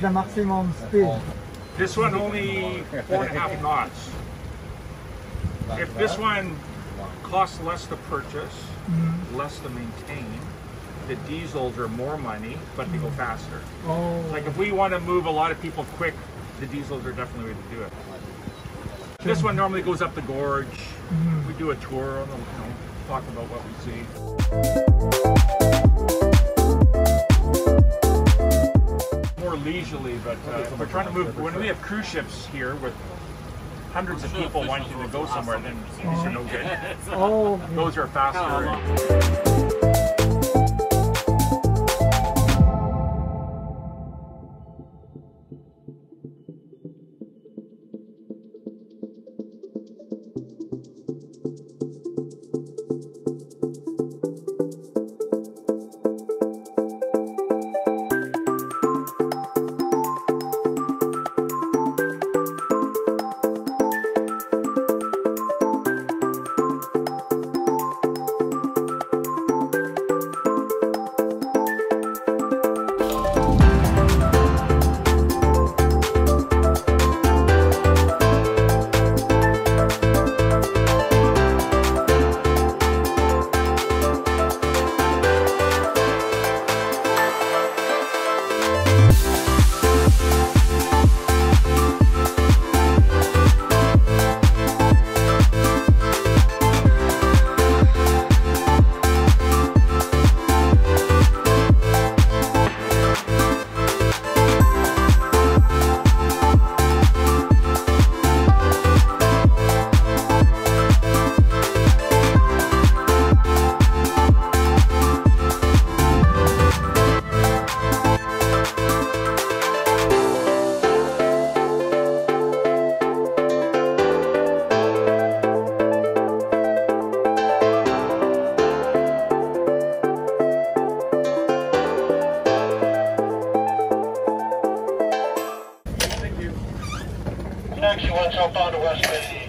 the maximum speed? This one only four and a half knots. If this one costs less to purchase, mm-hmm. less to maintain, the diesels are more money, but they go mm-hmm. faster. Oh, Like if we want to move a lot of people quick, the diesels are definitely way to do it. This one normally goes up the gorge. Mm-hmm. We do a tour on the, you know, talk about what we see. But uh, we're trying to move. When we have cruise ships here with hundreds of people wanting to go somewhere, then these are no good. oh, Those are faster. Next, you want to West 50.